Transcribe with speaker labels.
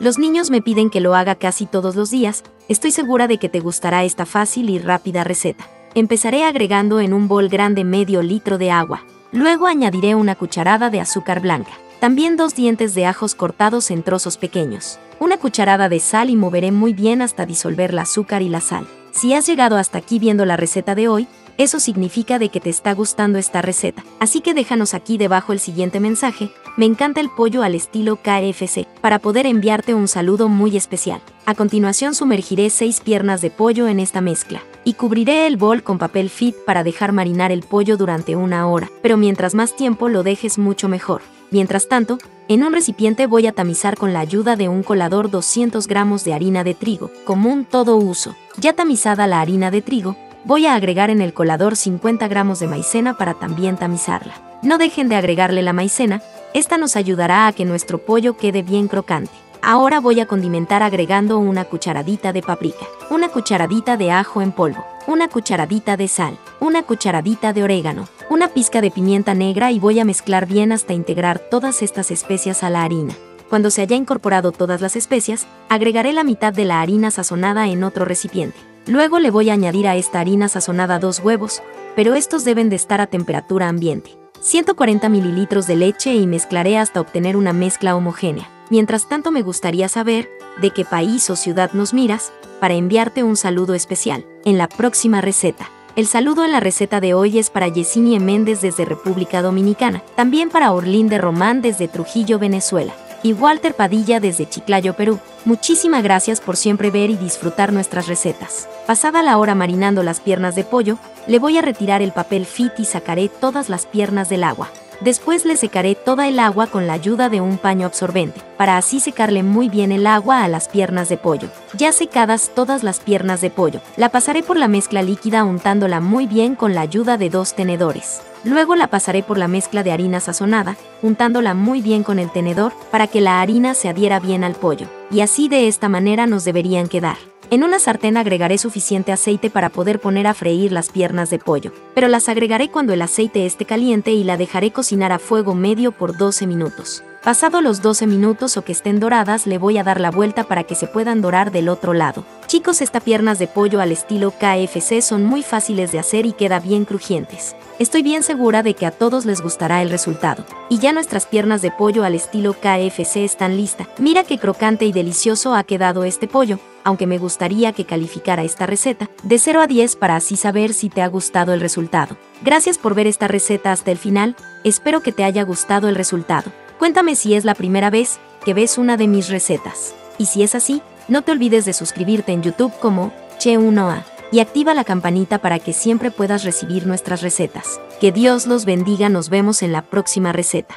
Speaker 1: Los niños me piden que lo haga casi todos los días, estoy segura de que te gustará esta fácil y rápida receta. Empezaré agregando en un bol grande medio litro de agua. Luego añadiré una cucharada de azúcar blanca. También dos dientes de ajos cortados en trozos pequeños. Una cucharada de sal y moveré muy bien hasta disolver el azúcar y la sal. Si has llegado hasta aquí viendo la receta de hoy, eso significa de que te está gustando esta receta. Así que déjanos aquí debajo el siguiente mensaje, me encanta el pollo al estilo KFC, para poder enviarte un saludo muy especial. A continuación sumergiré 6 piernas de pollo en esta mezcla y cubriré el bol con papel fit para dejar marinar el pollo durante una hora, pero mientras más tiempo lo dejes mucho mejor. Mientras tanto, en un recipiente voy a tamizar con la ayuda de un colador 200 gramos de harina de trigo, común todo uso. Ya tamizada la harina de trigo, Voy a agregar en el colador 50 gramos de maicena para también tamizarla. No dejen de agregarle la maicena, esta nos ayudará a que nuestro pollo quede bien crocante. Ahora voy a condimentar agregando una cucharadita de paprika, una cucharadita de ajo en polvo, una cucharadita de sal, una cucharadita de orégano, una pizca de pimienta negra y voy a mezclar bien hasta integrar todas estas especias a la harina. Cuando se haya incorporado todas las especias, agregaré la mitad de la harina sazonada en otro recipiente. Luego le voy a añadir a esta harina sazonada dos huevos, pero estos deben de estar a temperatura ambiente. 140 mililitros de leche y mezclaré hasta obtener una mezcla homogénea. Mientras tanto me gustaría saber de qué país o ciudad nos miras para enviarte un saludo especial en la próxima receta. El saludo en la receta de hoy es para Yesinie Méndez desde República Dominicana, también para Orlín de Román desde Trujillo, Venezuela y Walter Padilla desde Chiclayo, Perú. Muchísimas gracias por siempre ver y disfrutar nuestras recetas. Pasada la hora marinando las piernas de pollo, le voy a retirar el papel fit y sacaré todas las piernas del agua. Después le secaré toda el agua con la ayuda de un paño absorbente, para así secarle muy bien el agua a las piernas de pollo. Ya secadas todas las piernas de pollo, la pasaré por la mezcla líquida untándola muy bien con la ayuda de dos tenedores. Luego la pasaré por la mezcla de harina sazonada, untándola muy bien con el tenedor para que la harina se adhiera bien al pollo. Y así de esta manera nos deberían quedar. En una sartén agregaré suficiente aceite para poder poner a freír las piernas de pollo, pero las agregaré cuando el aceite esté caliente y la dejaré cocinar a fuego medio por 12 minutos. Pasado los 12 minutos o que estén doradas, le voy a dar la vuelta para que se puedan dorar del otro lado. Chicos, estas piernas de pollo al estilo KFC son muy fáciles de hacer y queda bien crujientes. Estoy bien segura de que a todos les gustará el resultado. Y ya nuestras piernas de pollo al estilo KFC están listas. Mira qué crocante y delicioso ha quedado este pollo aunque me gustaría que calificara esta receta de 0 a 10 para así saber si te ha gustado el resultado. Gracias por ver esta receta hasta el final, espero que te haya gustado el resultado. Cuéntame si es la primera vez que ves una de mis recetas. Y si es así, no te olvides de suscribirte en YouTube como Che1A y activa la campanita para que siempre puedas recibir nuestras recetas. Que Dios los bendiga, nos vemos en la próxima receta.